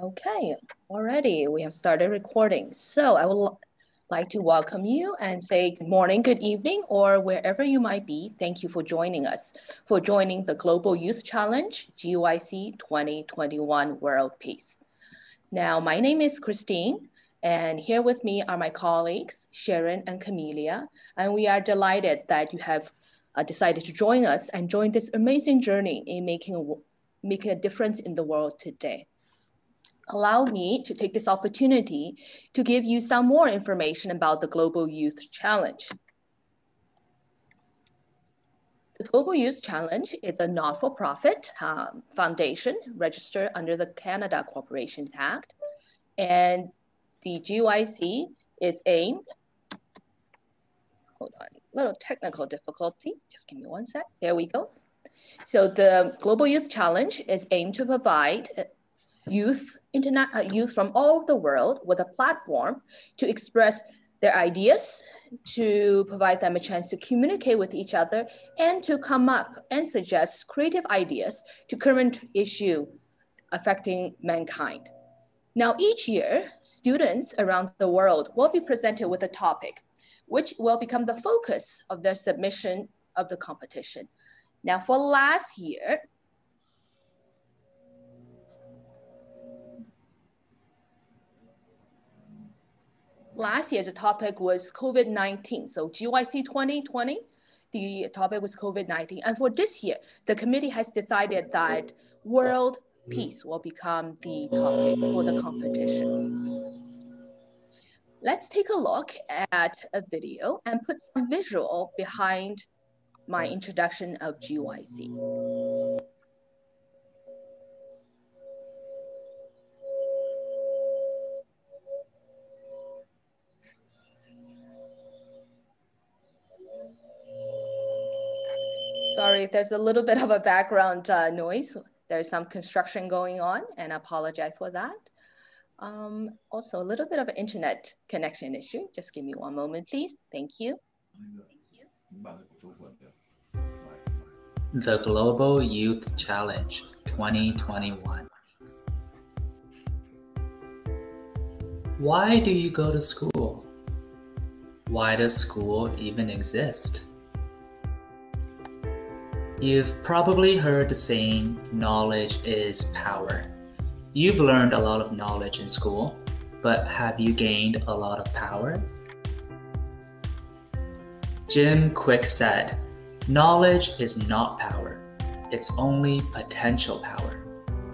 Okay, already we have started recording. So I would like to welcome you and say good morning, good evening, or wherever you might be. Thank you for joining us, for joining the Global Youth Challenge GYC 2021 World Peace. Now, my name is Christine, and here with me are my colleagues, Sharon and Camelia, and we are delighted that you have uh, decided to join us and join this amazing journey in making a, making a difference in the world today allow me to take this opportunity to give you some more information about the Global Youth Challenge. The Global Youth Challenge is a not-for-profit um, foundation registered under the Canada Corporations Act. And the GYC is aimed, hold on, little technical difficulty. Just give me one sec. There we go. So the Global Youth Challenge is aimed to provide youth, internet, uh, youth from all over the world with a platform to express their ideas, to provide them a chance to communicate with each other and to come up and suggest creative ideas to current issue affecting mankind. Now, each year, students around the world will be presented with a topic, which will become the focus of their submission of the competition. Now, for last year, last year the topic was COVID-19. So GYC 2020, the topic was COVID-19. And for this year, the committee has decided that world peace will become the topic for the competition. Let's take a look at a video and put some visual behind my introduction of GYC. Sorry, there's a little bit of a background uh, noise. There's some construction going on and I apologize for that. Um, also a little bit of an internet connection issue. Just give me one moment, please. Thank you. The Global Youth Challenge 2021. Why do you go to school? Why does school even exist? You've probably heard the saying, knowledge is power. You've learned a lot of knowledge in school, but have you gained a lot of power? Jim Kwik said, knowledge is not power. It's only potential power.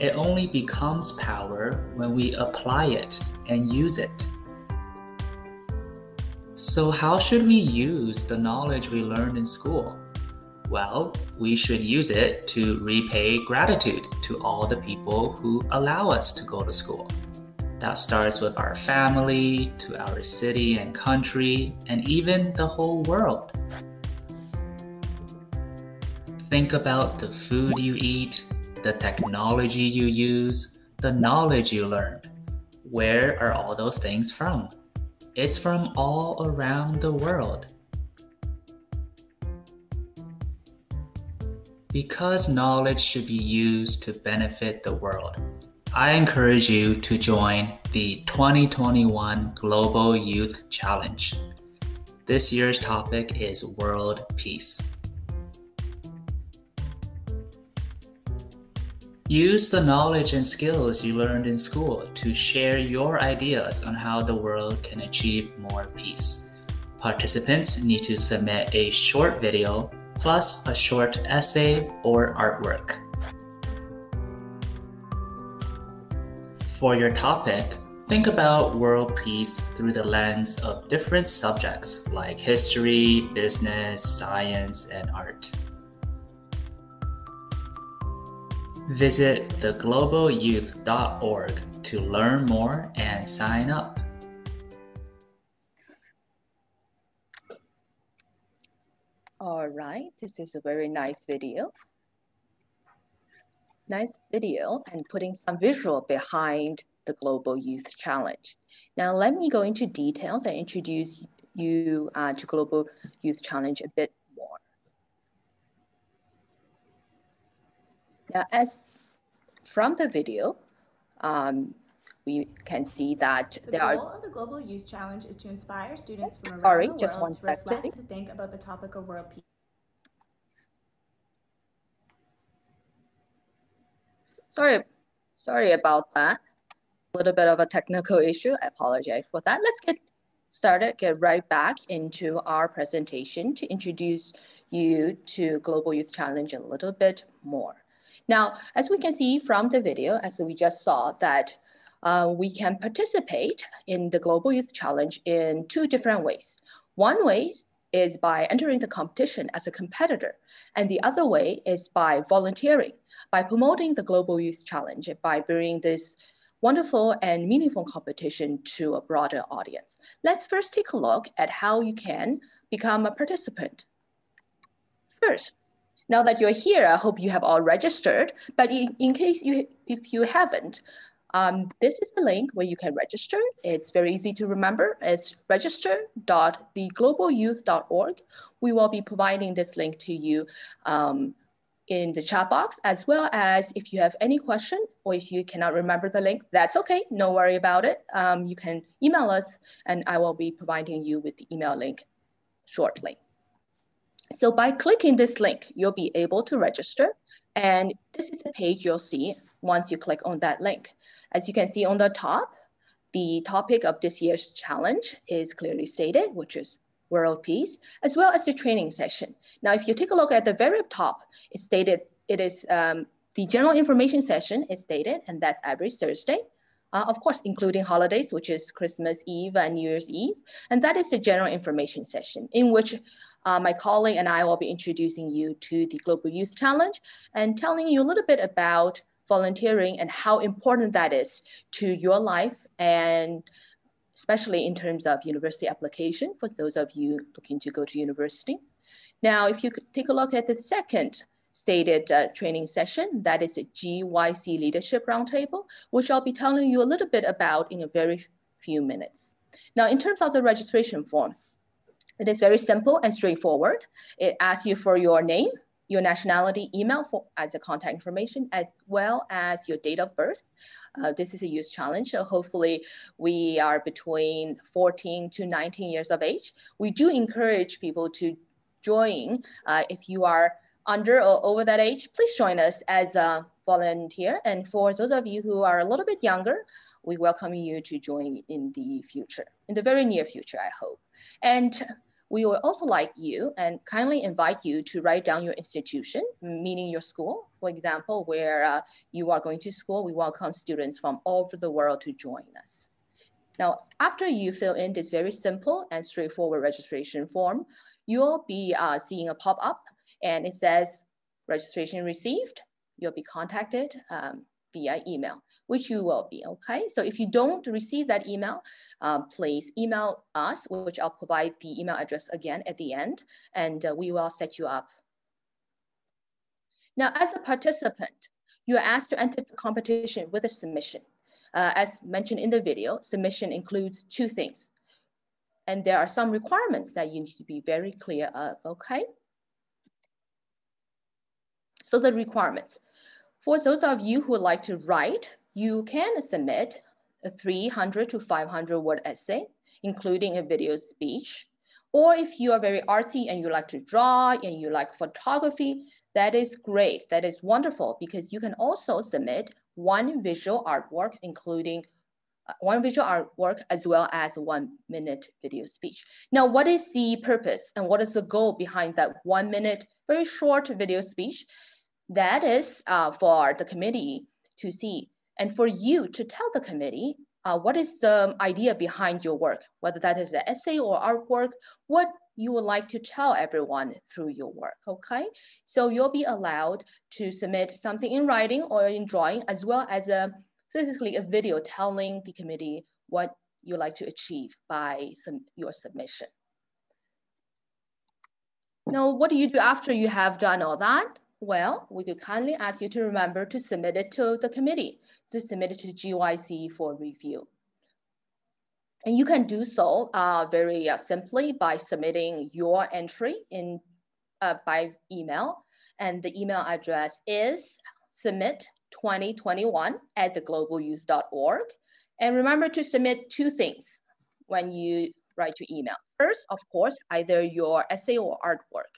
It only becomes power when we apply it and use it. So how should we use the knowledge we learned in school? Well, we should use it to repay gratitude to all the people who allow us to go to school. That starts with our family, to our city and country, and even the whole world. Think about the food you eat, the technology you use, the knowledge you learn. Where are all those things from? It's from all around the world. Because knowledge should be used to benefit the world, I encourage you to join the 2021 Global Youth Challenge. This year's topic is World Peace. Use the knowledge and skills you learned in school to share your ideas on how the world can achieve more peace. Participants need to submit a short video plus a short essay or artwork. For your topic, think about world peace through the lens of different subjects like history, business, science, and art. Visit theglobalyouth.org to learn more and sign up. All right, this is a very nice video. Nice video and putting some visual behind the Global Youth Challenge. Now let me go into details and introduce you uh, to Global Youth Challenge a bit more. Now as from the video, um, we can see that the there goal are. of the Global Youth Challenge is to inspire students from around Sorry, the just world one to reflect and think about the topic of world peace. Sorry, sorry about that. A little bit of a technical issue. I apologize for that. Let's get started, get right back into our presentation to introduce you to Global Youth Challenge a little bit more. Now, as we can see from the video, as we just saw that uh, we can participate in the Global Youth Challenge in two different ways. One way is by entering the competition as a competitor, and the other way is by volunteering, by promoting the Global Youth Challenge, by bringing this wonderful and meaningful competition to a broader audience. Let's first take a look at how you can become a participant. First, now that you're here, I hope you have all registered, but in, in case you, if you haven't, um, this is the link where you can register. It's very easy to remember. It's register.theglobalyouth.org. We will be providing this link to you um, in the chat box, as well as if you have any question or if you cannot remember the link, that's okay. No worry about it. Um, you can email us and I will be providing you with the email link shortly. So by clicking this link, you'll be able to register. And this is the page you'll see once you click on that link. As you can see on the top, the topic of this year's challenge is clearly stated, which is world peace, as well as the training session. Now, if you take a look at the very top, it's stated, it is um, the general information session is stated, and that's every Thursday. Uh, of course, including holidays, which is Christmas Eve and New Year's Eve. And that is the general information session in which uh, my colleague and I will be introducing you to the Global Youth Challenge and telling you a little bit about volunteering and how important that is to your life and especially in terms of university application for those of you looking to go to university. Now, if you could take a look at the second stated uh, training session, that is a GYC Leadership Roundtable, which I'll be telling you a little bit about in a very few minutes. Now, in terms of the registration form, it is very simple and straightforward. It asks you for your name, your nationality, email for, as a contact information, as well as your date of birth. Uh, this is a youth challenge, so hopefully we are between 14 to 19 years of age. We do encourage people to join. Uh, if you are under or over that age, please join us as a volunteer. And for those of you who are a little bit younger, we welcome you to join in the future, in the very near future, I hope. And we would also like you and kindly invite you to write down your institution, meaning your school. For example, where uh, you are going to school, we welcome students from all over the world to join us. Now, after you fill in this very simple and straightforward registration form, you'll be uh, seeing a pop-up and it says registration received. You'll be contacted um, via email, which you will be, okay? So if you don't receive that email, um, please email us, which I'll provide the email address again at the end, and uh, we will set you up. Now, as a participant, you are asked to enter the competition with a submission. Uh, as mentioned in the video, submission includes two things. And there are some requirements that you need to be very clear of, okay? So the requirements. For those of you who would like to write, you can submit a 300 to 500 word essay, including a video speech. Or if you are very artsy and you like to draw and you like photography, that is great. That is wonderful because you can also submit one visual artwork, including uh, one visual artwork as well as one minute video speech. Now, what is the purpose and what is the goal behind that one minute, very short video speech? That is uh, for the committee to see and for you to tell the committee uh, what is the idea behind your work, whether that is an essay or artwork, what you would like to tell everyone through your work, okay? So you'll be allowed to submit something in writing or in drawing, as well as a physically a video telling the committee what you like to achieve by some, your submission. Now, what do you do after you have done all that? Well, we could kindly ask you to remember to submit it to the committee, to submit it to GYC for review. And you can do so uh, very uh, simply by submitting your entry in uh, by email. And the email address is submit2021 at theglobalyouth.org. And remember to submit two things when you write your email. First, of course, either your essay or artwork.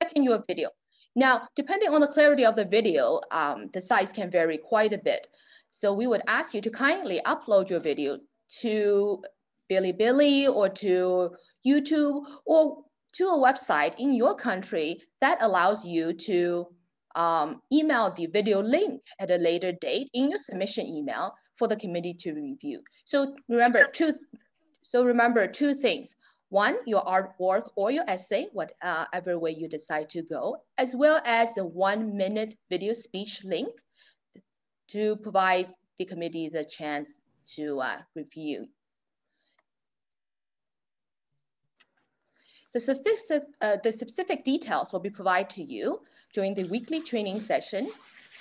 Second, your video. Now, depending on the clarity of the video, um, the size can vary quite a bit. So we would ask you to kindly upload your video to Bilibili or to YouTube or to a website in your country that allows you to um, email the video link at a later date in your submission email for the committee to review. So remember two, so remember two things. One, your artwork or your essay, whatever way you decide to go, as well as the one minute video speech link to provide the committee the chance to uh, review The specific, uh, the specific details will be provided to you during the weekly training session.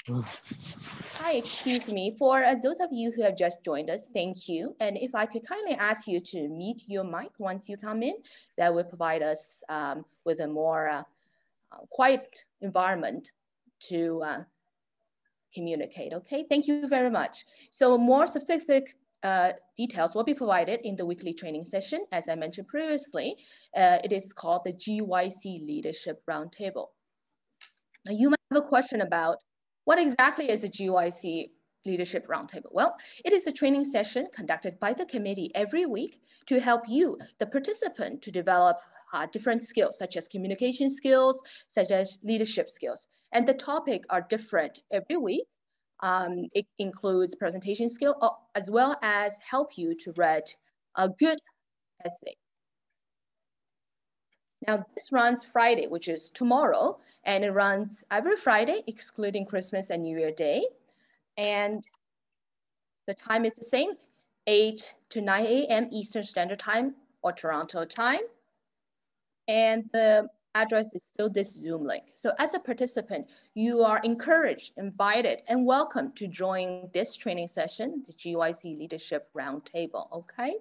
Hi, excuse me. For uh, those of you who have just joined us, thank you. And if I could kindly ask you to mute your mic once you come in, that would provide us um, with a more uh, uh quiet environment to uh, communicate, okay? Thank you very much. So more specific uh, details will be provided in the weekly training session. As I mentioned previously, uh, it is called the GYC Leadership Roundtable. Now you might have a question about what exactly is a GYC Leadership Roundtable? Well, it is a training session conducted by the committee every week to help you, the participant, to develop uh, different skills, such as communication skills, such as leadership skills. And the topic are different every week um, it includes presentation skill uh, as well as help you to write a good essay. Now this runs Friday, which is tomorrow, and it runs every Friday, excluding Christmas and New Year Day. And the time is the same, 8 to 9 a.m. Eastern Standard Time or Toronto time. And the address is still this Zoom link. So as a participant, you are encouraged, invited, and welcome to join this training session, the GYC Leadership Roundtable, okay?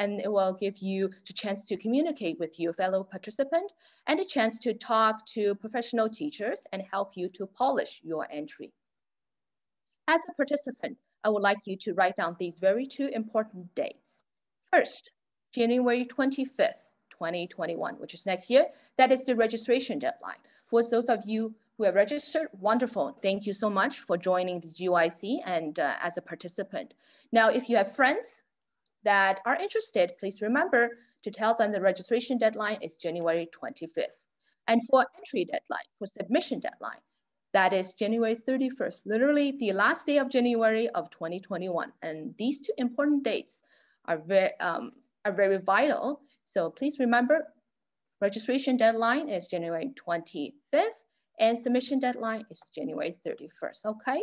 And it will give you the chance to communicate with your fellow participant and a chance to talk to professional teachers and help you to polish your entry. As a participant, I would like you to write down these very two important dates. First, January 25th, 2021, which is next year. That is the registration deadline. For those of you who have registered, wonderful. Thank you so much for joining the GYC and uh, as a participant. Now, if you have friends that are interested, please remember to tell them the registration deadline is January 25th. And for entry deadline, for submission deadline, that is January 31st, literally the last day of January of 2021. And these two important dates are very, um, are very vital so please remember, registration deadline is January 25th and submission deadline is January 31st, okay?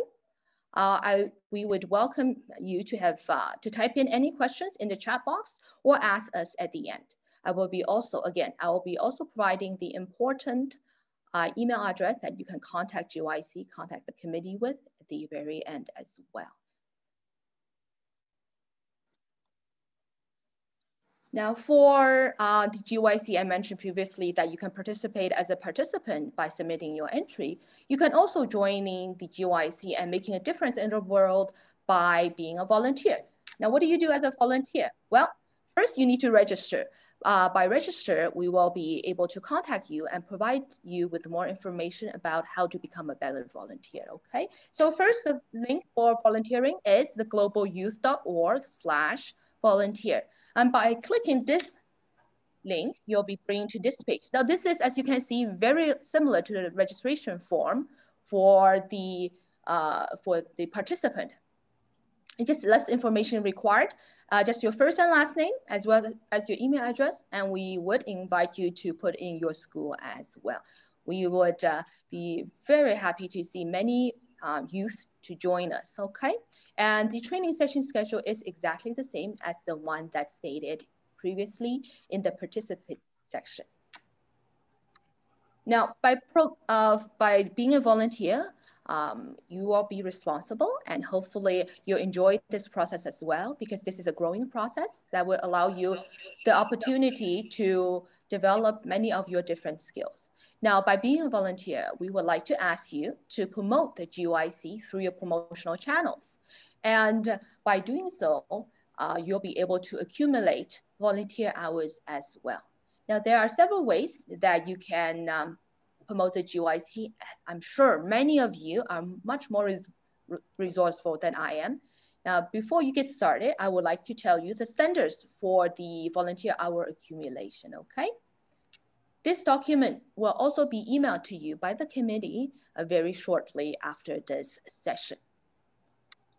Uh, I, we would welcome you to have uh, to type in any questions in the chat box or ask us at the end. I will be also, again, I will be also providing the important uh, email address that you can contact GYC, contact the committee with at the very end as well. Now for uh, the GYC, I mentioned previously that you can participate as a participant by submitting your entry. You can also join in the GYC and making a difference in the world by being a volunteer. Now, what do you do as a volunteer? Well, first you need to register. Uh, by register, we will be able to contact you and provide you with more information about how to become a better volunteer, okay? So first, the link for volunteering is theglobalyouth.org slash volunteer. And by clicking this link, you'll be bringing to this page. Now this is, as you can see, very similar to the registration form for the, uh, for the participant. It's just less information required, uh, just your first and last name, as well as your email address, and we would invite you to put in your school as well. We would uh, be very happy to see many um, youth to join us, okay? And the training session schedule is exactly the same as the one that stated previously in the participant section. Now, by, pro, uh, by being a volunteer, um, you will be responsible and hopefully you'll enjoy this process as well because this is a growing process that will allow you the opportunity to develop many of your different skills. Now, by being a volunteer, we would like to ask you to promote the GYC through your promotional channels. And by doing so, uh, you'll be able to accumulate volunteer hours as well. Now, there are several ways that you can um, promote the GYC. I'm sure many of you are much more res resourceful than I am. Now, before you get started, I would like to tell you the standards for the volunteer hour accumulation, okay? This document will also be emailed to you by the committee uh, very shortly after this session.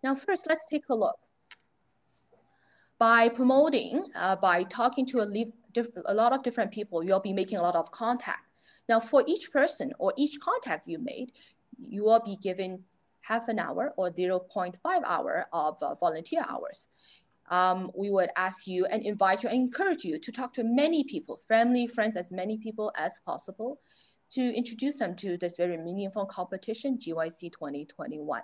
Now, first, let's take a look. By promoting, uh, by talking to a, a lot of different people, you'll be making a lot of contact. Now, for each person or each contact you made, you will be given half an hour or 0.5 hour of uh, volunteer hours. Um, we would ask you and invite you and encourage you to talk to many people, family, friends, as many people as possible to introduce them to this very meaningful competition, GYC 2021.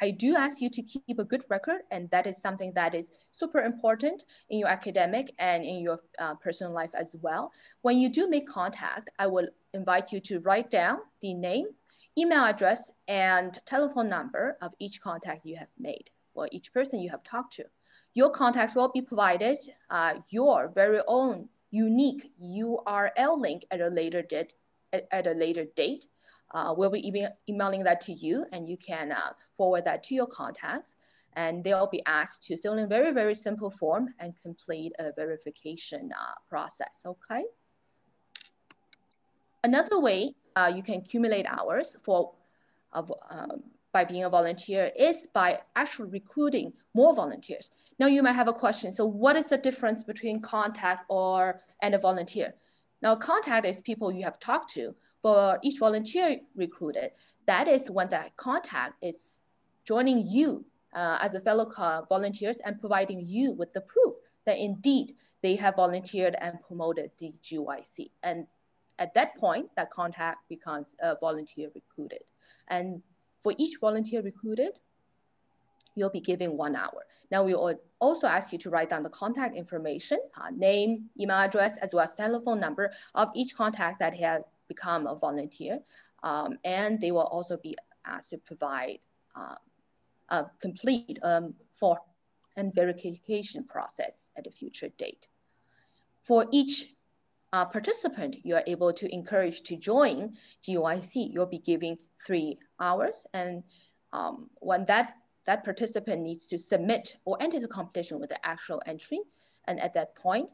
I do ask you to keep a good record, and that is something that is super important in your academic and in your uh, personal life as well. When you do make contact, I will invite you to write down the name, email address, and telephone number of each contact you have made for each person you have talked to. Your contacts will be provided uh, your very own unique URL link at a later date, at, at a later date uh, we'll be email emailing that to you and you can uh, forward that to your contacts and they'll be asked to fill in very, very simple form and complete a verification uh, process, okay? Another way uh, you can accumulate hours for of, um, by being a volunteer is by actually recruiting more volunteers. Now you might have a question, so what is the difference between contact or and a volunteer? Now contact is people you have talked to, for each volunteer recruited, that is when that contact is joining you uh, as a fellow volunteers and providing you with the proof that indeed they have volunteered and promoted the GYC. And at that point, that contact becomes a volunteer recruited. And for each volunteer recruited, you'll be given one hour. Now we will also ask you to write down the contact information, uh, name, email address, as well as telephone number of each contact that have become a volunteer. Um, and they will also be asked to provide uh, a complete um, form and verification process at a future date. For each uh, participant, you are able to encourage to join GYC. You'll be giving three hours. And um, when that, that participant needs to submit or enter the competition with the actual entry, and at that point,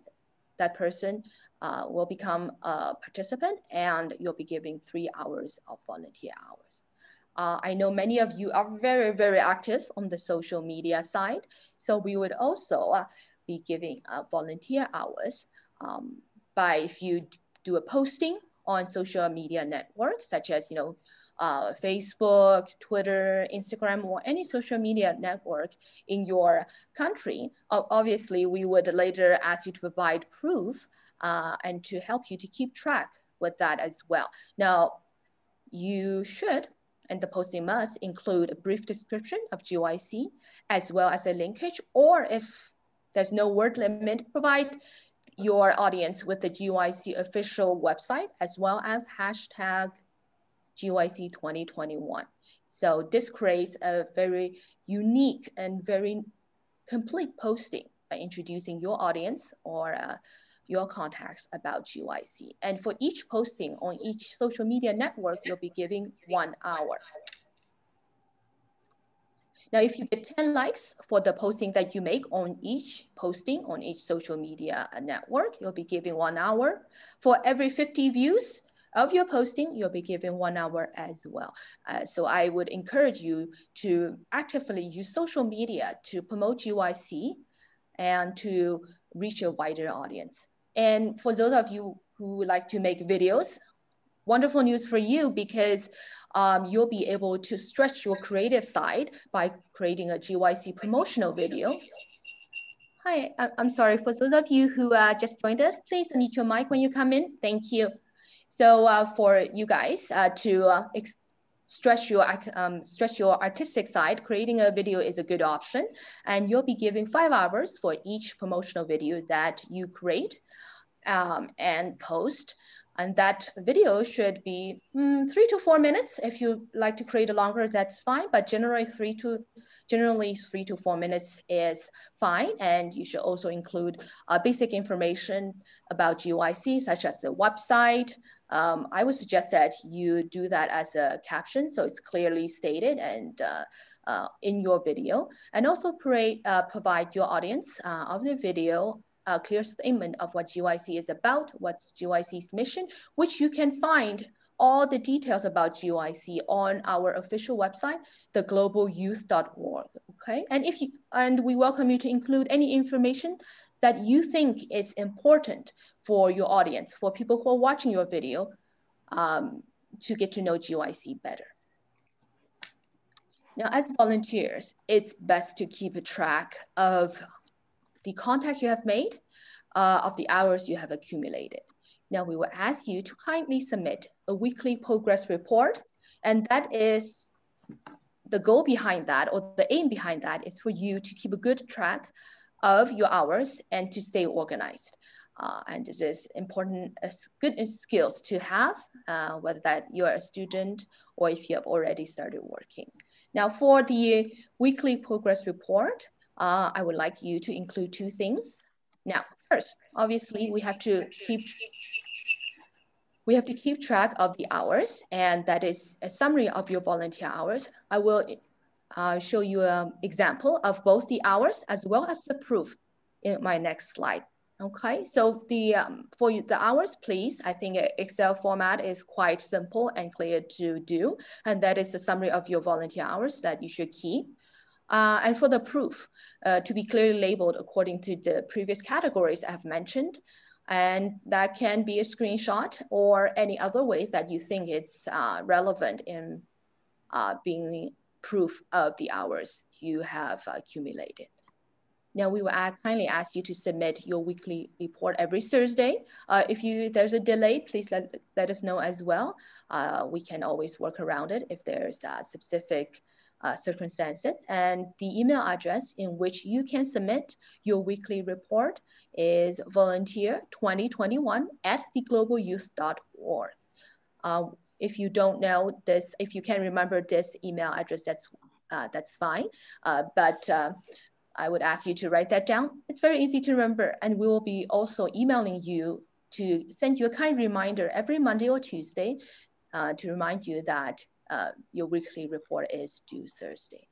that person uh, will become a participant and you'll be giving three hours of volunteer hours. Uh, I know many of you are very, very active on the social media side. So we would also uh, be giving uh, volunteer hours um, by if you do a posting on social media networks such as, you know, uh, Facebook, Twitter, Instagram, or any social media network in your country, obviously we would later ask you to provide proof uh, and to help you to keep track with that as well. Now, you should, and the posting must include a brief description of GYC as well as a linkage, or if there's no word limit, provide your audience with the GYC official website as well as hashtag GYC 2021. So this creates a very unique and very complete posting by introducing your audience or uh, your contacts about GYC. And for each posting on each social media network, you'll be giving one hour. Now, if you get 10 likes for the posting that you make on each posting on each social media network, you'll be giving one hour. For every 50 views, of your posting, you'll be given one hour as well. Uh, so I would encourage you to actively use social media to promote GYC and to reach a wider audience. And for those of you who like to make videos, wonderful news for you because um, you'll be able to stretch your creative side by creating a GYC promotional video. Hi, I'm sorry, for those of you who uh, just joined us, please unmute your mic when you come in. Thank you. So uh, for you guys uh, to uh, stretch your um, stretch your artistic side, creating a video is a good option. And you'll be giving five hours for each promotional video that you create um, and post. And that video should be mm, three to four minutes. If you like to create a longer, that's fine. But generally three to generally three to four minutes is fine. And you should also include uh, basic information about GYC, such as the website. Um, I would suggest that you do that as a caption, so it's clearly stated and uh, uh, in your video. And also uh, provide your audience uh, of the video a clear statement of what GYC is about, what's GYC's mission, which you can find all the details about GYC on our official website, theglobalyouth.org. Okay, and if you and we welcome you to include any information that you think is important for your audience, for people who are watching your video, um, to get to know GYC better. Now, as volunteers, it's best to keep a track of the contact you have made, uh, of the hours you have accumulated. Now we will ask you to kindly submit a weekly progress report. And that is the goal behind that or the aim behind that is for you to keep a good track of your hours and to stay organized. Uh, and this is important as good skills to have, uh, whether that you're a student or if you have already started working. Now for the weekly progress report, uh, I would like you to include two things. Now, first, obviously we have to keep we have to keep track of the hours and that is a summary of your volunteer hours. I will uh, show you an example of both the hours as well as the proof in my next slide. Okay, so the um, for the hours, please, I think Excel format is quite simple and clear to do. And that is the summary of your volunteer hours that you should keep. Uh, and for the proof, uh, to be clearly labeled according to the previous categories I've mentioned. And that can be a screenshot or any other way that you think it's uh, relevant in uh, being proof of the hours you have accumulated. Now we will kindly ask you to submit your weekly report every Thursday. Uh, if you there's a delay, please let, let us know as well. Uh, we can always work around it if there's a specific uh, circumstances. And the email address in which you can submit your weekly report is volunteer2021 at theglobalyouth.org. Uh, if you don't know this, if you can remember this email address, that's, uh, that's fine. Uh, but uh, I would ask you to write that down. It's very easy to remember. And we will be also emailing you to send you a kind reminder every Monday or Tuesday uh, to remind you that uh, your weekly report is due Thursday.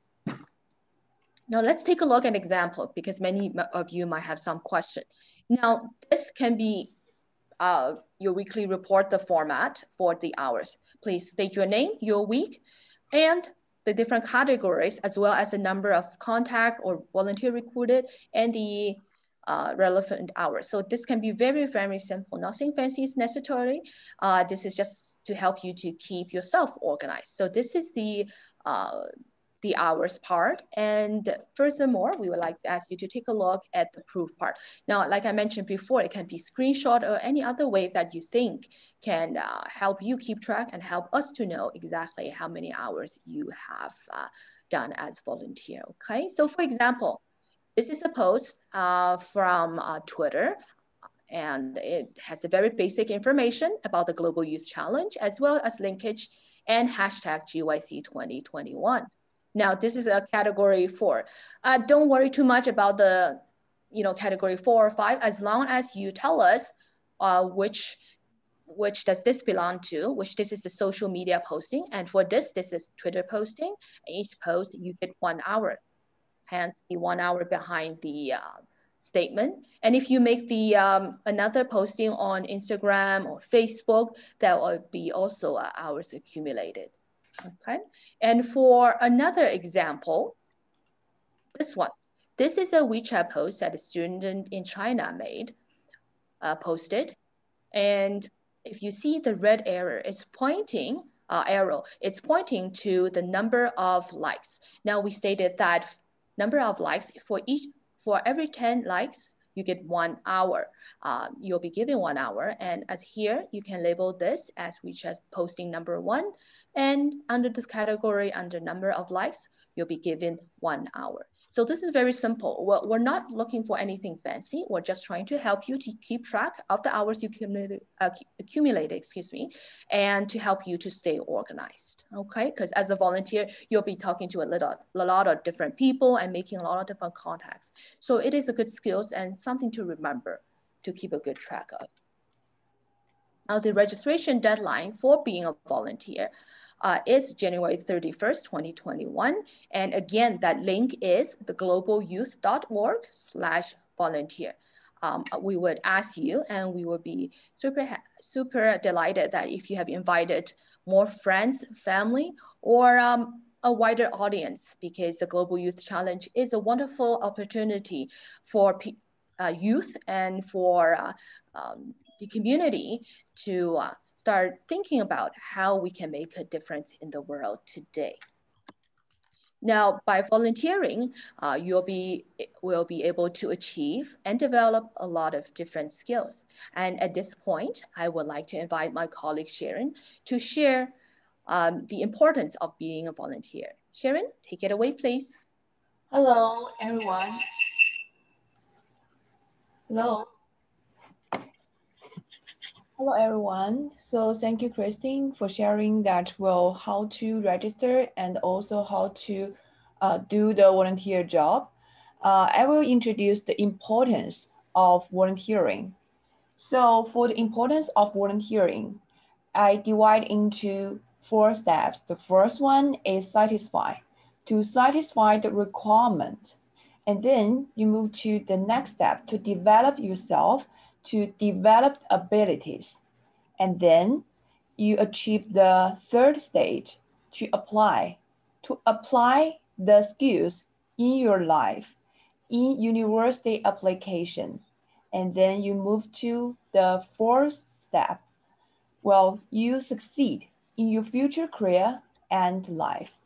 Now let's take a look at an example because many of you might have some question. Now this can be uh, your weekly report, the format for the hours. Please state your name, your week, and the different categories, as well as the number of contact or volunteer recruited and the uh, relevant hours. So this can be very, very simple. Nothing fancy is necessary. Uh, this is just to help you to keep yourself organized. So this is the uh, the hours part. And furthermore, we would like to ask you to take a look at the proof part. Now, like I mentioned before, it can be screenshot or any other way that you think can uh, help you keep track and help us to know exactly how many hours you have uh, done as volunteer, okay? So for example, this is a post uh, from uh, Twitter and it has a very basic information about the Global Youth Challenge as well as linkage and hashtag GYC 2021. Now this is a category four. Uh, don't worry too much about the you know, category four or five, as long as you tell us uh, which which does this belong to, which this is the social media posting. And for this, this is Twitter posting. Each post, you get one hour hence the one hour behind the uh, statement. And if you make the um, another posting on Instagram or Facebook, that will be also uh, hours accumulated. Okay. And for another example, this one, this is a WeChat post that a student in China made, uh, posted. And if you see the red arrow, it's pointing uh, arrow, it's pointing to the number of likes. Now we stated that number of likes for each, for every 10 likes, you get one hour. Um, you'll be given one hour. And as here, you can label this as WeChat posting number one. And under this category, under number of likes, you'll be given one hour. So this is very simple. We're, we're not looking for anything fancy. We're just trying to help you to keep track of the hours you accumulated, uh, accumulated excuse me, and to help you to stay organized, okay? Because as a volunteer, you'll be talking to a, little, a lot of different people and making a lot of different contacts. So it is a good skills and something to remember to keep a good track of. Now the registration deadline for being a volunteer uh, is January 31st, 2021. And again, that link is theglobalyouth.org slash volunteer. Um, we would ask you and we would be super, super delighted that if you have invited more friends, family, or um, a wider audience because the Global Youth Challenge is a wonderful opportunity for uh, youth and for uh, um, the community to uh, start thinking about how we can make a difference in the world today. Now, by volunteering, uh, you'll be will be able to achieve and develop a lot of different skills. And at this point, I would like to invite my colleague Sharon to share um, the importance of being a volunteer. Sharon, take it away, please. Hello, everyone. Hello. Hello, everyone. So thank you, Christine, for sharing that well, how to register and also how to uh, do the volunteer job. Uh, I will introduce the importance of volunteering. So for the importance of volunteering, I divide into four steps. The first one is satisfy, to satisfy the requirement. And then you move to the next step to develop yourself to develop abilities. And then you achieve the third stage to apply, to apply the skills in your life, in university application. And then you move to the fourth step. Well, you succeed in your future career and life.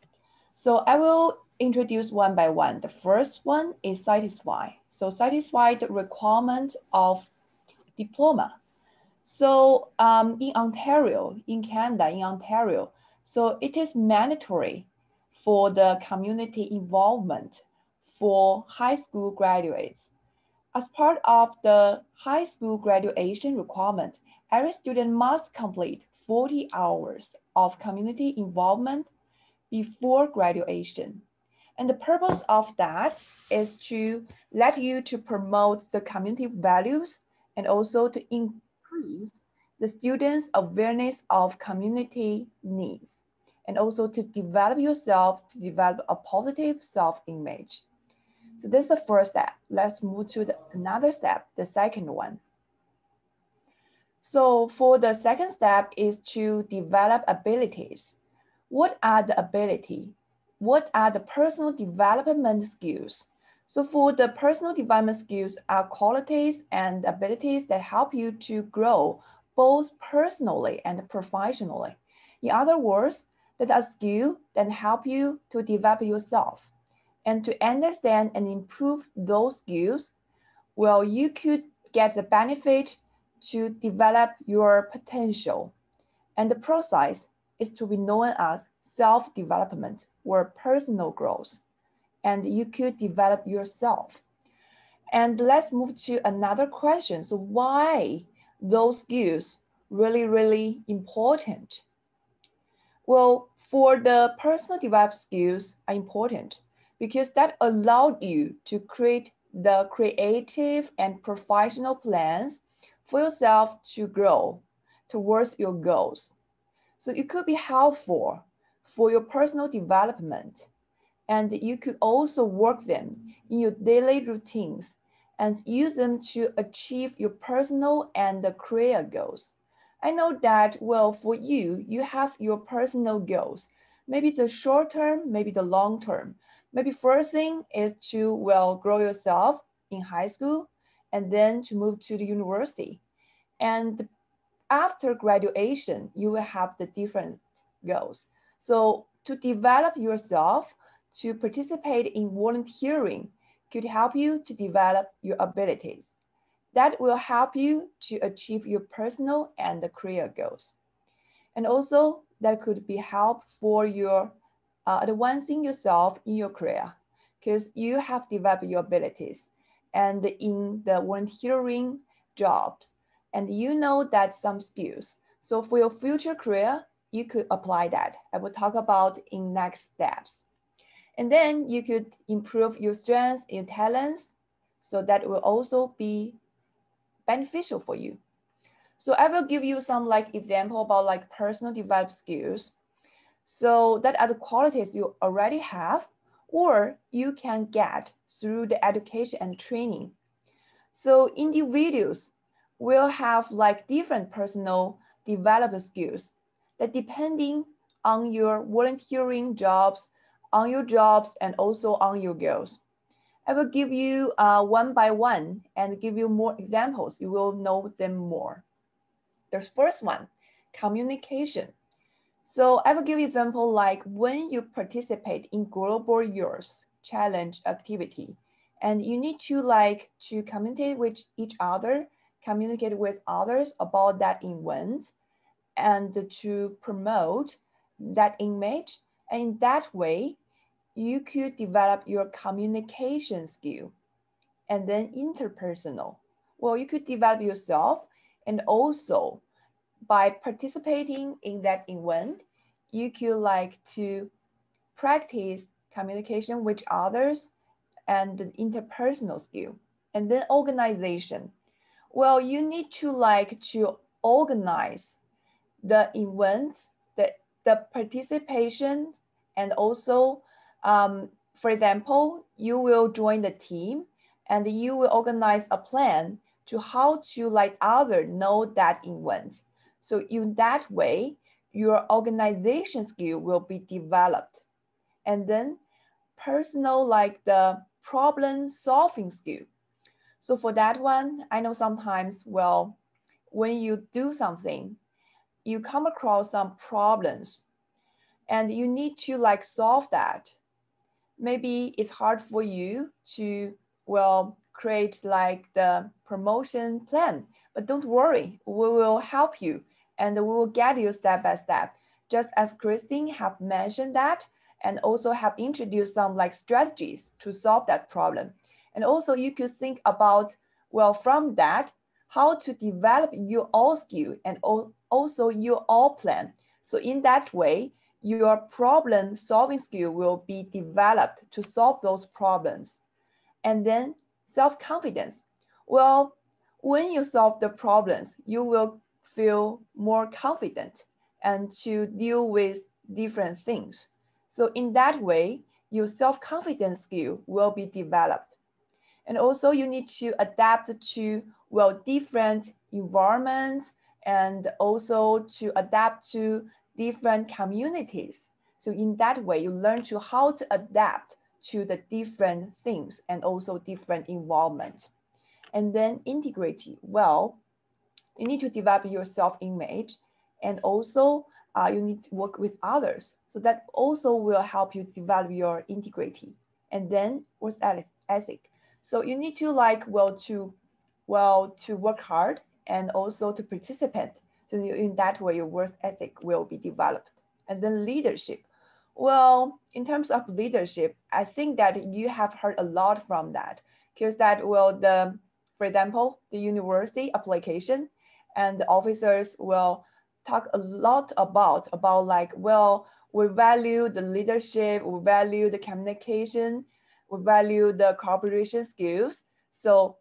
So I will introduce one by one. The first one is satisfy. So satisfy the requirement of diploma. So um, in Ontario, in Canada, in Ontario, so it is mandatory for the community involvement for high school graduates. As part of the high school graduation requirement, every student must complete 40 hours of community involvement before graduation. And the purpose of that is to let you to promote the community values and also to increase the students' awareness of community needs and also to develop yourself to develop a positive self-image. So this is the first step. Let's move to the, another step, the second one. So for the second step is to develop abilities. What are the ability? What are the personal development skills so for the personal development skills are qualities and abilities that help you to grow both personally and professionally. In other words, that are skills that help you to develop yourself and to understand and improve those skills, well, you could get the benefit to develop your potential. And the process is to be known as self-development or personal growth and you could develop yourself. And let's move to another question. So why those skills really, really important? Well, for the personal development skills are important because that allowed you to create the creative and professional plans for yourself to grow towards your goals. So it could be helpful for your personal development and you could also work them in your daily routines and use them to achieve your personal and career goals. I know that, well, for you, you have your personal goals, maybe the short term, maybe the long term. Maybe first thing is to, well, grow yourself in high school and then to move to the university. And after graduation, you will have the different goals. So to develop yourself, to participate in volunteering could help you to develop your abilities. That will help you to achieve your personal and career goals. And also that could be help for your uh, advancing yourself in your career because you have developed your abilities and in the volunteering jobs and you know that some skills. So for your future career, you could apply that. I will talk about in next steps. And then you could improve your strengths, your talents, so that will also be beneficial for you. So I will give you some like example about like personal developed skills. So that are the qualities you already have or you can get through the education and training. So individuals will have like different personal developed skills that depending on your volunteering jobs, on your jobs, and also on your goals. I will give you uh, one by one and give you more examples. You will know them more. The first one, communication. So I will give you example like when you participate in global youth challenge activity and you need to like to communicate with each other, communicate with others about that event and to promote that image. And in that way, you could develop your communication skill and then interpersonal. Well, you could develop yourself and also by participating in that event, you could like to practice communication with others and the interpersonal skill. And then organization. Well, you need to like to organize the events, the, the participation, and also, um, for example, you will join the team and you will organize a plan to how to let other know that event. So in that way, your organization skill will be developed. And then personal like the problem solving skill. So for that one, I know sometimes, well, when you do something, you come across some problems and you need to like solve that. Maybe it's hard for you to, well, create like the promotion plan, but don't worry, we will help you and we will guide you step by step. Just as Christine have mentioned that, and also have introduced some like strategies to solve that problem. And also you could think about, well, from that, how to develop your all skill and also your all plan. So in that way, your problem solving skill will be developed to solve those problems. And then self-confidence. Well, when you solve the problems, you will feel more confident and to deal with different things. So in that way, your self-confidence skill will be developed. And also you need to adapt to well different environments and also to adapt to different communities. So in that way, you learn to how to adapt to the different things and also different environment. And then integrity. Well, you need to develop your self-image and also uh, you need to work with others. So that also will help you develop your integrity. And then what's ethic? So you need to like, well, to, well, to work hard and also to participate. So in that way, your work ethic will be developed. And then leadership. Well, in terms of leadership, I think that you have heard a lot from that because that will the, for example, the university application and the officers will talk a lot about, about like, well, we value the leadership, we value the communication, we value the cooperation skills. So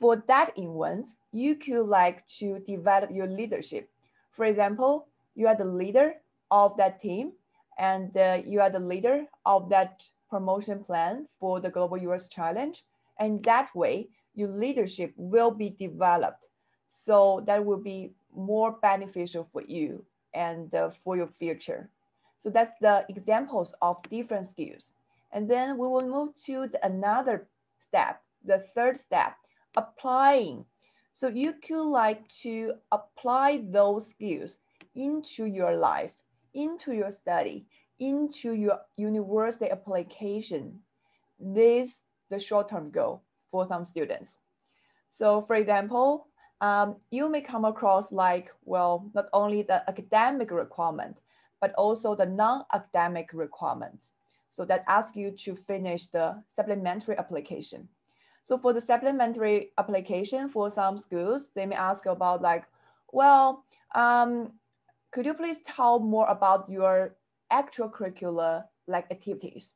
for that instance, you could like to develop your leadership. For example, you are the leader of that team and uh, you are the leader of that promotion plan for the Global Youth Challenge. And that way, your leadership will be developed so that will be more beneficial for you and uh, for your future. So that's the examples of different skills. And then we will move to the, another step, the third step, applying. So you could like to apply those skills into your life, into your study, into your university application. This the short-term goal for some students. So for example, um, you may come across like, well, not only the academic requirement, but also the non-academic requirements. So that asks you to finish the supplementary application. So for the supplementary application for some schools, they may ask about like, well, um, could you please tell more about your extracurricular like activities?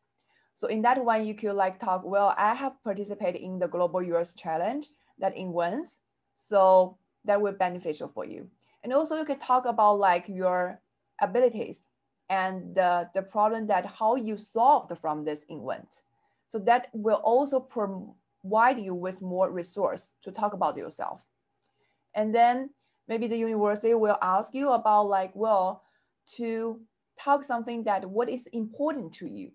So in that one, you could like talk, well, I have participated in the Global Youth Challenge that in. So that will be beneficial for you. And also you can talk about like your abilities and the, the problem that how you solved from this event. So that will also provide you with more resource to talk about yourself. And then maybe the university will ask you about like, well, to talk something that what is important to you,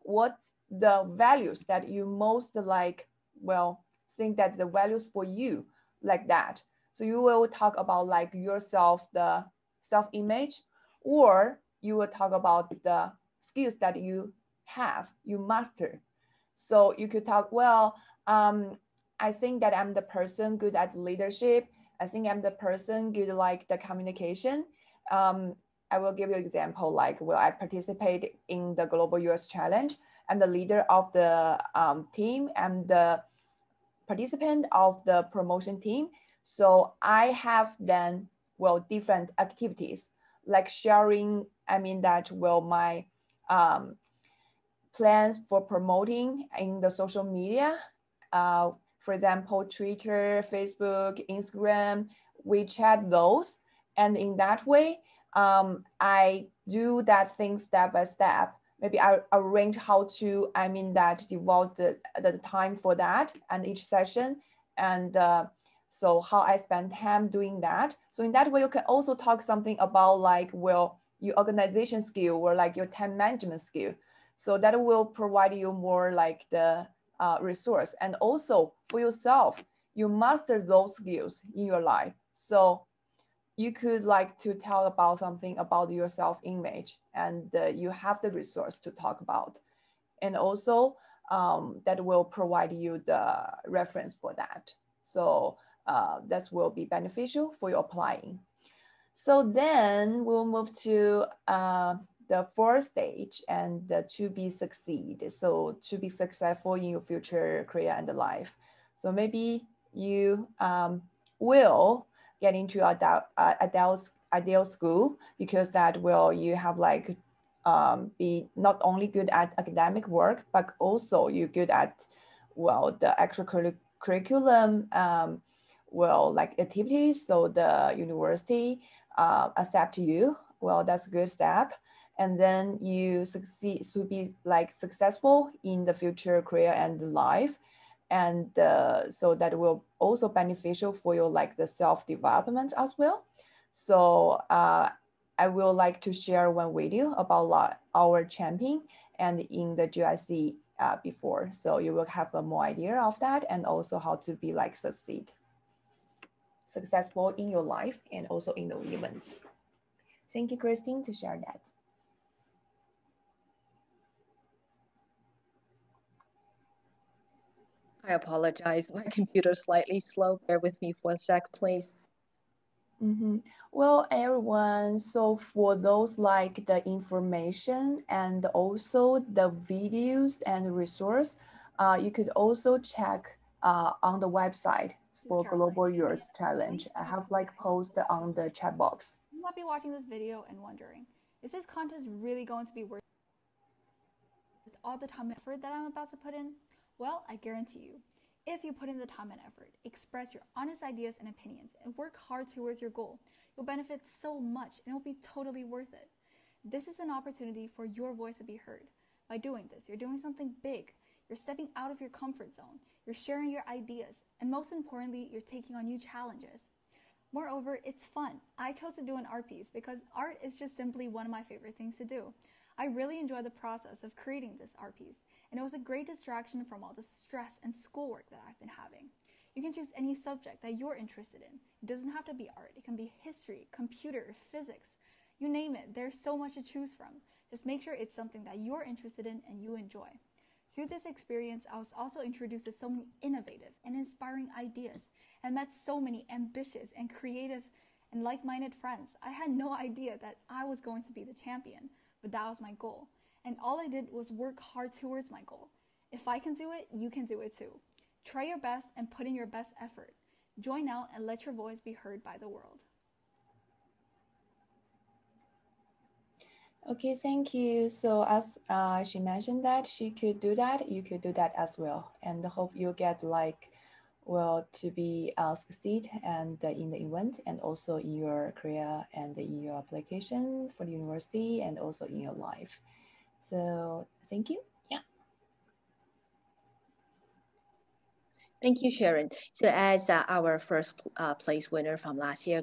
what the values that you most like, well, think that the values for you like that. So you will talk about like yourself, the self-image, or you will talk about the skills that you have, you master. So you could talk, well, um, I think that I'm the person good at leadership. I think I'm the person good like the communication. Um, I will give you an example like, well, I participate in the Global Youth Challenge. I'm the leader of the um, team. I'm the participant of the promotion team. So I have done, well, different activities like sharing, I mean that will my um, plans for promoting in the social media, uh, for example, Twitter, Facebook, Instagram, WeChat, those. And in that way, um, I do that thing step by step. Maybe I arrange how to, I mean that devote the, the time for that and each session. And uh, so how I spend time doing that. So in that way, you can also talk something about like, well, your organization skill or like your time management skill. So that will provide you more like the uh, resource. And also for yourself, you master those skills in your life. So you could like to tell about something about your self image and uh, you have the resource to talk about. And also um, that will provide you the reference for that. So uh, that will be beneficial for your applying. So then we'll move to uh, the fourth stage and the to be succeed. So to be successful in your future career and life. So maybe you um, will get into adult, uh, adult, ideal school because that will you have like um, be not only good at academic work, but also you're good at, well, the extracurriculum um, well like activities so the university uh, accept you well that's a good step and then you succeed to be like successful in the future career and life and uh, so that will also beneficial for your like the self development as well so uh, i will like to share one video about our champion and in the GYC uh, before so you will have a more idea of that and also how to be like succeed successful in your life and also in the event. Thank you, Christine, to share that. I apologize. My computer's slightly slow. Bear with me for a sec, please. Mm -hmm. Well, everyone, so for those like the information and also the videos and resource, uh, you could also check uh, on the website for Global Youth Challenge. I have like posted on the chat box. You might be watching this video and wondering, is this content really going to be worth with all the time and effort that I'm about to put in? Well, I guarantee you, if you put in the time and effort, express your honest ideas and opinions, and work hard towards your goal, you'll benefit so much and it'll be totally worth it. This is an opportunity for your voice to be heard. By doing this, you're doing something big. You're stepping out of your comfort zone. You're sharing your ideas. And most importantly, you're taking on new challenges. Moreover, it's fun. I chose to do an art piece because art is just simply one of my favorite things to do. I really enjoy the process of creating this art piece, and it was a great distraction from all the stress and schoolwork that I've been having. You can choose any subject that you're interested in. It doesn't have to be art, it can be history, computer, physics, you name it. There's so much to choose from. Just make sure it's something that you're interested in and you enjoy. Through this experience, I was also introduced to so many innovative and inspiring ideas and met so many ambitious and creative and like minded friends. I had no idea that I was going to be the champion, but that was my goal. And all I did was work hard towards my goal. If I can do it, you can do it too. Try your best and put in your best effort. Join out and let your voice be heard by the world. Okay, thank you. So as uh, she mentioned that she could do that, you could do that as well. And hope you get like, well, to be uh, succeed and uh, in the event and also in your career and in your application for the university and also in your life. So thank you. Yeah. Thank you, Sharon. So as uh, our first uh, place winner from last year,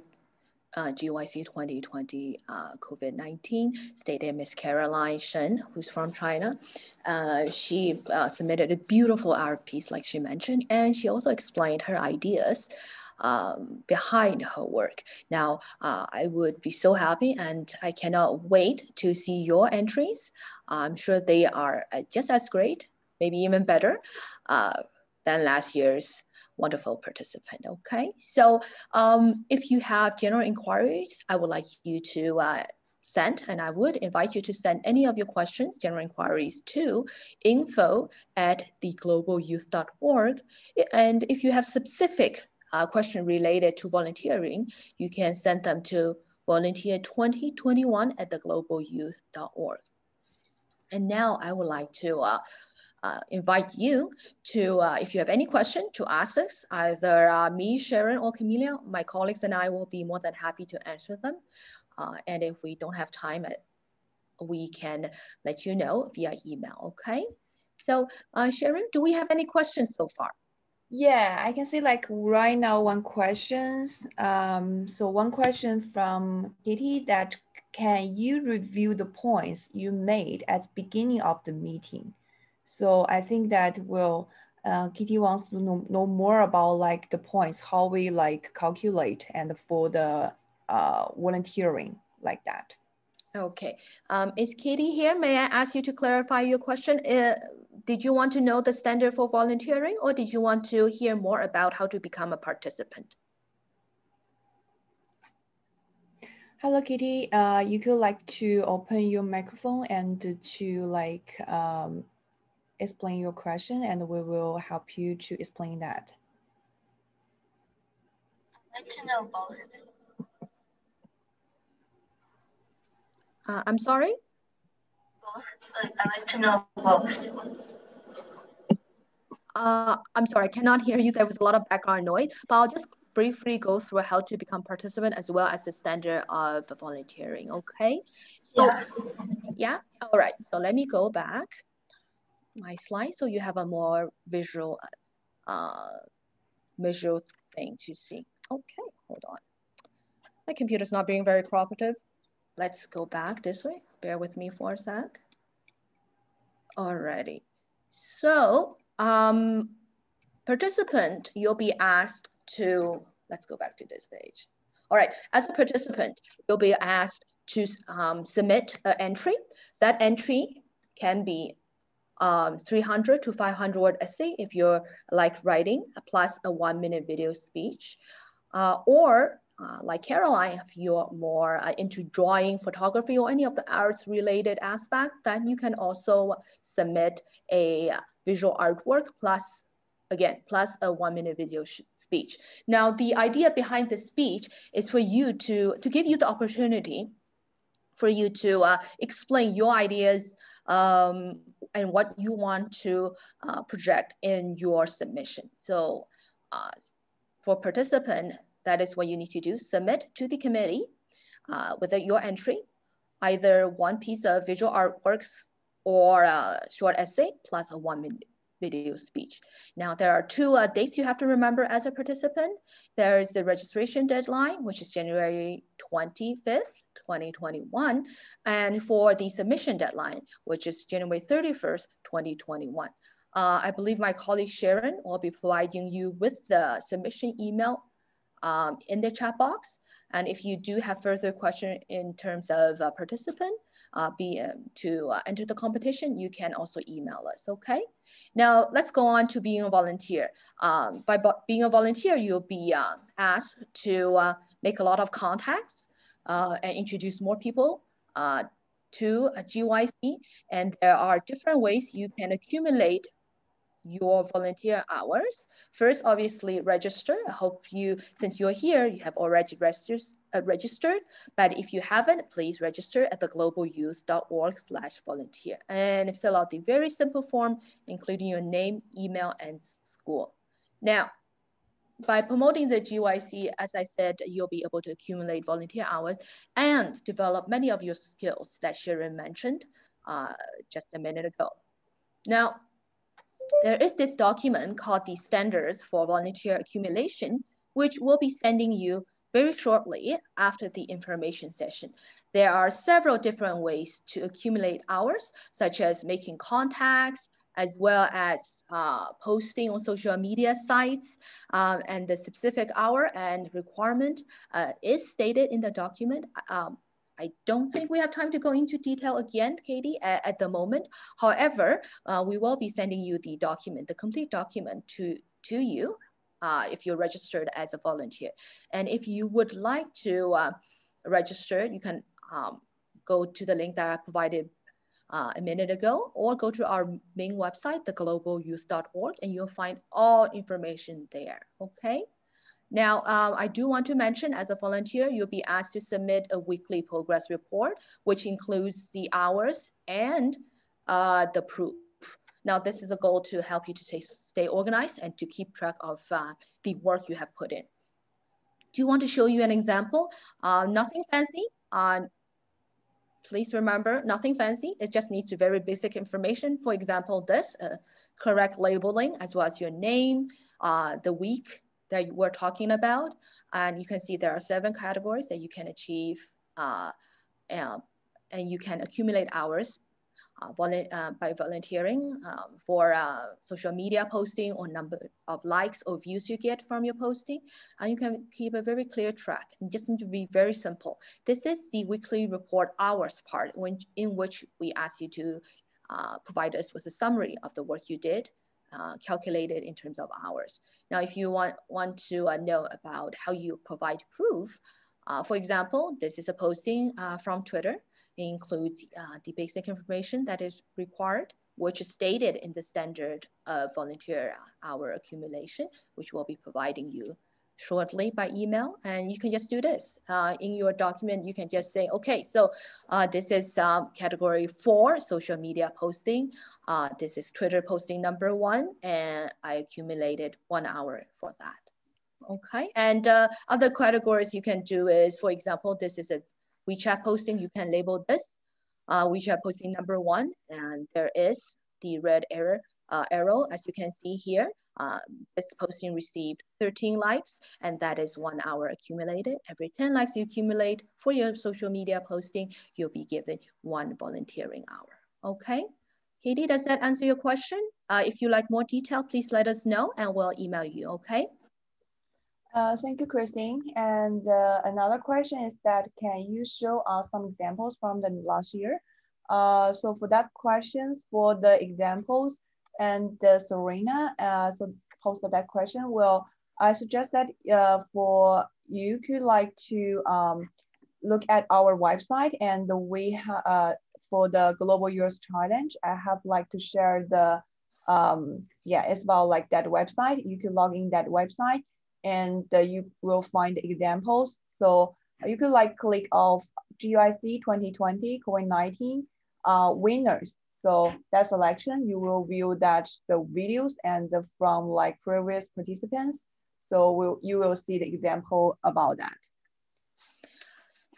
uh, GYC 2020 uh, COVID-19 stated Miss Caroline Shen, who's from China. Uh, she uh, submitted a beautiful art piece, like she mentioned, and she also explained her ideas um, behind her work. Now, uh, I would be so happy and I cannot wait to see your entries. I'm sure they are uh, just as great, maybe even better than last year's wonderful participant. Okay, so um, if you have general inquiries, I would like you to uh, send, and I would invite you to send any of your questions, general inquiries to info at theglobalyouth.org. And if you have specific uh, question related to volunteering, you can send them to volunteer2021 at theglobalyouth.org. And now I would like to uh, uh, invite you to, uh, if you have any question to ask us, either uh, me, Sharon, or Camelia, my colleagues and I will be more than happy to answer them. Uh, and if we don't have time, uh, we can let you know via email, okay? So Sharon, do we have any questions so far? Yeah, I can see like right now one questions. Um, so one question from Kitty that can you review the points you made at the beginning of the meeting? So I think that will, uh, Kitty wants to know, know more about like the points, how we like calculate and for the uh, volunteering like that. Okay, um, is Katie here? May I ask you to clarify your question? Uh, did you want to know the standard for volunteering or did you want to hear more about how to become a participant? Hello, Kitty. Uh, you could like to open your microphone and to like um, explain your question and we will help you to explain that. I'd like to know both. Uh, I'm sorry? Both. I'd like to know both. Uh, I'm sorry, I cannot hear you. There was a lot of background noise, but I'll just briefly go through how to become participant as well as the standard of volunteering, okay? So, yeah, yeah? all right, so let me go back my slide so you have a more visual uh, visual thing to see. Okay, hold on. My computer's not being very cooperative. Let's go back this way. Bear with me for a sec. Alrighty. So, um, participant, you'll be asked to, let's go back to this page. All right, as a participant, you'll be asked to um, submit an entry. That entry can be um, 300 to 500 word essay if you're like writing, plus a one minute video speech. Uh, or uh, like Caroline, if you're more uh, into drawing, photography, or any of the arts related aspect, then you can also submit a visual artwork plus again, plus a one minute video speech. Now, the idea behind the speech is for you to, to give you the opportunity for you to uh, explain your ideas um, and what you want to uh, project in your submission. So uh, for participant, that is what you need to do. Submit to the committee uh, with your entry, either one piece of visual artworks or a short essay plus a one minute video speech. Now there are two uh, dates you have to remember as a participant. There is the registration deadline, which is January 25th 2021, and for the submission deadline, which is January 31st, 2021. Uh, I believe my colleague Sharon will be providing you with the submission email um, in the chat box. And if you do have further question in terms of uh, participant, uh, be um, to uh, enter the competition, you can also email us, okay? Now let's go on to being a volunteer. Um, by being a volunteer, you'll be uh, asked to uh, make a lot of contacts uh, and introduce more people to a GYC. And there are different ways you can accumulate your volunteer hours. First, obviously register. I hope you, since you're here, you have already uh, registered. But if you haven't, please register at the globalyouth.org slash volunteer and fill out the very simple form, including your name, email, and school. Now, by promoting the GYC, as I said, you'll be able to accumulate volunteer hours and develop many of your skills that Sharon mentioned uh, just a minute ago. Now, there is this document called the Standards for Volunteer Accumulation, which we'll be sending you very shortly after the information session. There are several different ways to accumulate hours, such as making contacts, as well as uh, posting on social media sites. Um, and the specific hour and requirement uh, is stated in the document. Um, I don't think we have time to go into detail again, Katie, at, at the moment. However, uh, we will be sending you the document, the complete document to, to you uh, if you're registered as a volunteer. And if you would like to uh, register, you can um, go to the link that I provided uh, a minute ago, or go to our main website, theglobalyouth.org, and you'll find all information there, okay? Now, um, I do want to mention as a volunteer, you'll be asked to submit a weekly progress report, which includes the hours and uh, the proof. Now, this is a goal to help you to stay, organized and to keep track of uh, the work you have put in. Do you want to show you an example? Uh, nothing fancy. Uh, please remember, nothing fancy. It just needs very basic information. For example, this, uh, correct labeling, as well as your name, the week, that we're talking about. And you can see there are seven categories that you can achieve uh, and, and you can accumulate hours uh, uh, by volunteering um, for uh, social media posting or number of likes or views you get from your posting. And you can keep a very clear track. You just need to be very simple. This is the weekly report hours part when, in which we ask you to uh, provide us with a summary of the work you did uh, calculated in terms of hours. Now, if you want, want to uh, know about how you provide proof, uh, for example, this is a posting uh, from Twitter. It includes uh, the basic information that is required, which is stated in the standard of volunteer hour accumulation, which we'll be providing you shortly by email. And you can just do this. Uh, in your document, you can just say, okay, so uh, this is um, category four, social media posting. Uh, this is Twitter posting number one, and I accumulated one hour for that. Okay, and uh, other categories you can do is, for example, this is a WeChat posting, you can label this uh, WeChat posting number one, and there is the red error uh, arrow, as you can see here. Um, this posting received 13 likes, and that is one hour accumulated. Every 10 likes you accumulate for your social media posting, you'll be given one volunteering hour. Okay, Katie, does that answer your question? Uh, if you like more detail, please let us know and we'll email you, okay? Uh, thank you, Christine. And uh, another question is that can you show us some examples from the last year? Uh, so for that questions, for the examples, and Serena uh, so posted that question. Well, I suggest that uh, for you could like to um, look at our website and we uh, for the Global Youth Challenge, I have like to share the, um, yeah, it's about like that website. You can log in that website and uh, you will find examples. So you could like click off GYC 2020 COVID-19 uh, winners so that selection, you will view that the videos and the, from like previous participants. So we'll, you will see the example about that.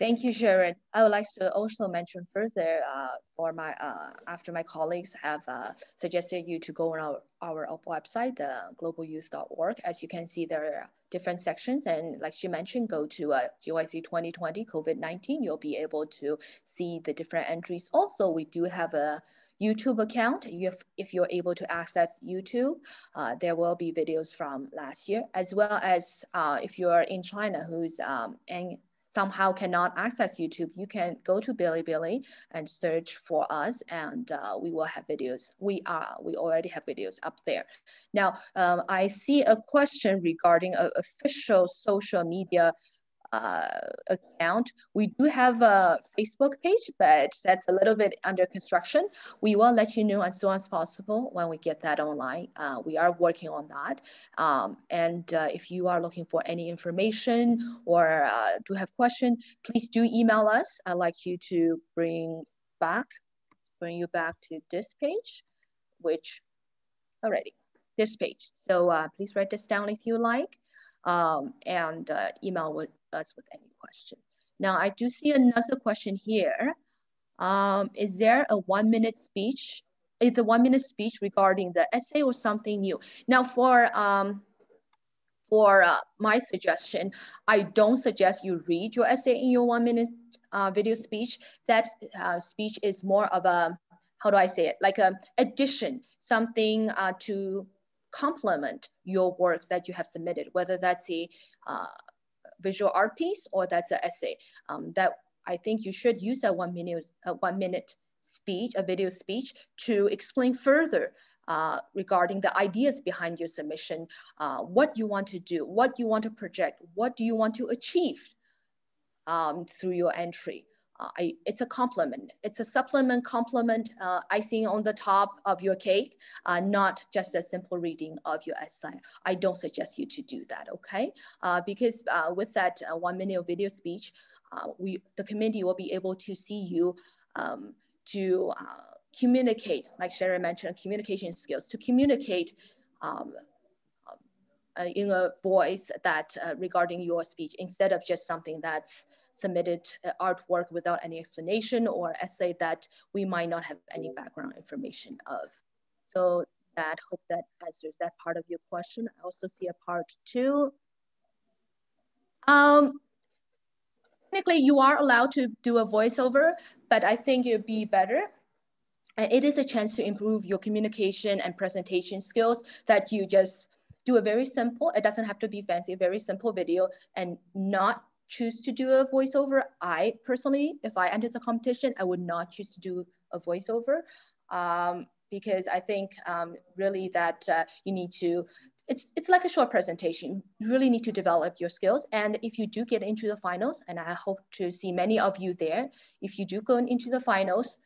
Thank you, Sharon. I would like to also mention further uh, for my uh, after my colleagues have uh, suggested you to go on our, our website, the globalyouth.org. As you can see, there are different sections. And like she mentioned, go to uh, GYC 2020 COVID-19. You'll be able to see the different entries. Also, we do have a YouTube account. If, if you're able to access YouTube, uh, there will be videos from last year, as well as uh, if you're in China who's um, and somehow cannot access YouTube, you can go to Bilibili and search for us, and uh, we will have videos. We are we already have videos up there. Now, um, I see a question regarding a official social media uh, account. We do have a Facebook page, but that's a little bit under construction. We will let you know as soon as possible when we get that online. Uh, we are working on that. Um, and uh, if you are looking for any information or uh, do have questions, please do email us. I'd like you to bring back, bring you back to this page, which already this page. So uh, please write this down if you like um, and uh, email with us with any question. Now, I do see another question here. Um, is there a one minute speech? Is the one minute speech regarding the essay or something new? Now, for um, for uh, my suggestion, I don't suggest you read your essay in your one minute uh, video speech. That uh, speech is more of a, how do I say it? Like a addition, something uh, to complement your works that you have submitted, whether that's a uh, visual art piece or that's an essay. Um, that I think you should use that one minute, uh, one minute speech, a video speech to explain further uh, regarding the ideas behind your submission, uh, what you want to do, what you want to project, what do you want to achieve um, through your entry. Uh, I, it's a complement. It's a supplement, complement, uh, icing on the top of your cake, uh, not just a simple reading of your essay. I don't suggest you to do that, okay? Because with that one minute video speech, we the committee will be able to see you um, to communicate, like Sherry mentioned, communication skills, to communicate um, uh, in a voice that uh, regarding your speech instead of just something that's submitted uh, artwork without any explanation or essay that we might not have any background information of. So that hope that answers that part of your question. I also see a part two. Um, technically you are allowed to do a voiceover, but I think it'd be better it is a chance to improve your communication and presentation skills that you just do a very simple, it doesn't have to be fancy, very simple video and not choose to do a voiceover. I personally, if I entered the competition, I would not choose to do a voiceover um, because I think um, really that uh, you need to, it's, it's like a short presentation. You really need to develop your skills. And if you do get into the finals, and I hope to see many of you there, if you do go into the finals,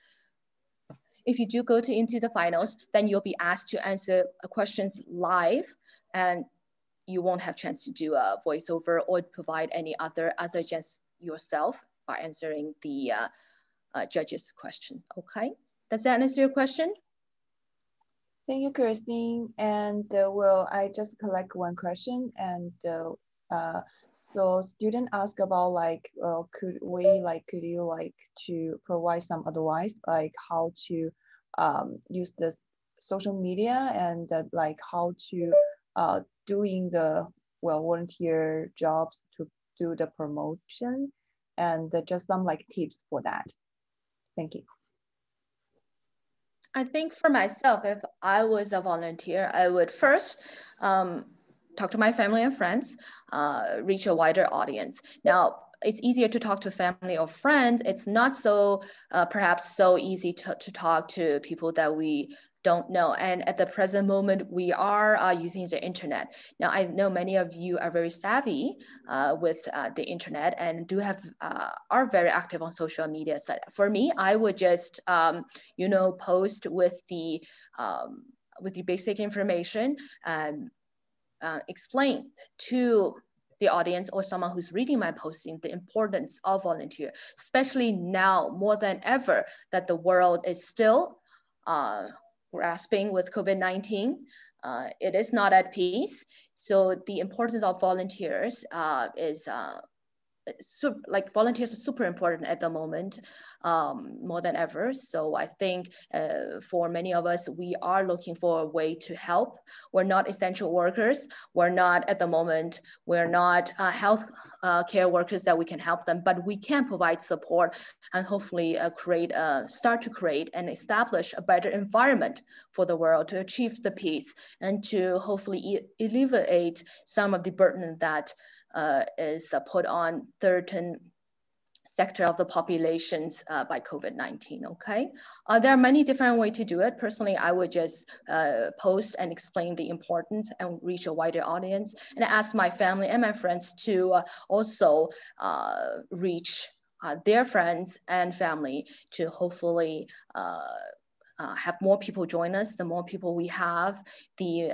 if you do go to into the finals, then you'll be asked to answer questions live and you won't have chance to do a voiceover or provide any other other just yourself by answering the uh, uh, judges questions. Okay, does that answer your question? Thank you, Christine. And uh, well, I just collect one question and uh, uh, so student ask about like, uh, could we like, could you like to provide some advice, like how to um, use this social media and uh, like how to uh, doing the well volunteer jobs to do the promotion and just some like tips for that. Thank you. I think for myself, if I was a volunteer, I would first um, talk to my family and friends, uh, reach a wider audience. Now, it's easier to talk to family or friends. It's not so uh, perhaps so easy to, to talk to people that we don't know. And at the present moment, we are uh, using the internet. Now, I know many of you are very savvy uh, with uh, the internet and do have uh, are very active on social media. So for me, I would just um, you know post with the um, with the basic information. Um, uh, explain to the audience or someone who's reading my posting the importance of volunteer, especially now more than ever that the world is still uh, grasping with COVID-19. Uh, it is not at peace. So the importance of volunteers uh, is super, like volunteers are super important at the moment um, more than ever. So I think uh, for many of us, we are looking for a way to help. We're not essential workers. We're not at the moment, we're not uh, health uh, care workers that we can help them, but we can provide support and hopefully uh, create, uh, start to create and establish a better environment for the world to achieve the peace and to hopefully alleviate some of the burden that is uh, put on certain sector of the populations uh, by COVID-19, okay? Uh, there are many different ways to do it. Personally, I would just uh, post and explain the importance and reach a wider audience and ask my family and my friends to uh, also uh, reach their friends and family to hopefully have more people join us. The more people we have, the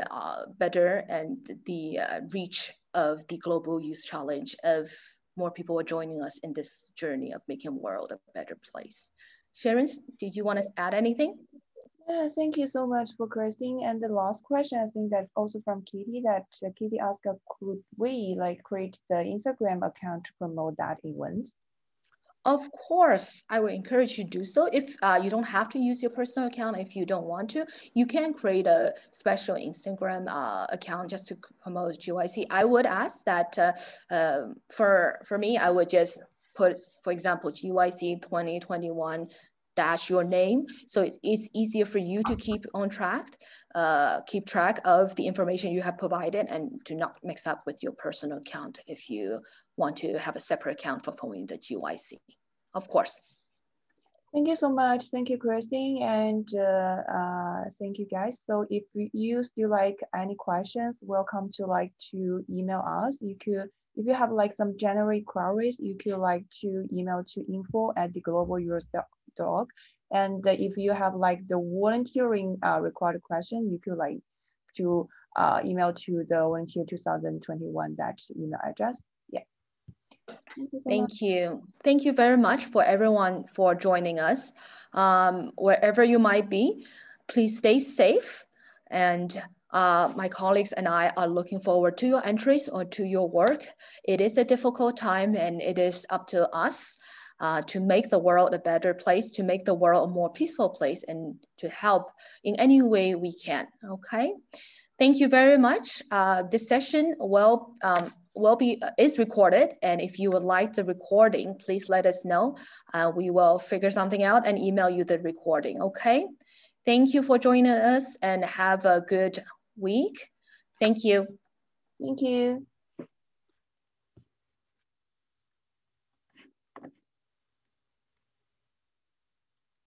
better and the reach of the Global Youth Challenge of more people are joining us in this journey of making the world a better place. Sharon, did you want to add anything? Yeah, thank you so much for Christine. And the last question, I think that also from Kitty, that uh, Kitty asked, could we like create the Instagram account to promote that event? Of course, I would encourage you to do so. If uh, you don't have to use your personal account, if you don't want to, you can create a special Instagram uh, account just to promote GYC. I would ask that uh, um, for for me, I would just put, for example, GYC 2021 dash your name. So it's easier for you to keep on track, uh, keep track of the information you have provided and do not mix up with your personal account if you want to have a separate account for promoting the GYC, of course. Thank you so much. Thank you, Christine. And uh, uh, thank you guys. So if you still like any questions, welcome to like to email us. You could, if you have like some general queries, you could like to email to info at the global. And if you have like the volunteering uh, required question, you could like to uh, email to the volunteer 2021 that email address. Thank you. So Thank you. Thank you very much for everyone for joining us. Um, wherever you might be, please stay safe. And uh, my colleagues and I are looking forward to your entries or to your work. It is a difficult time and it is up to us uh, to make the world a better place, to make the world a more peaceful place and to help in any way we can, okay? Thank you very much. Uh, this session will um, will be uh, is recorded. And if you would like the recording please let us know. Uh, we will figure something out and email you the recording okay? Thank you for joining us and have a good week. Thank you. Thank you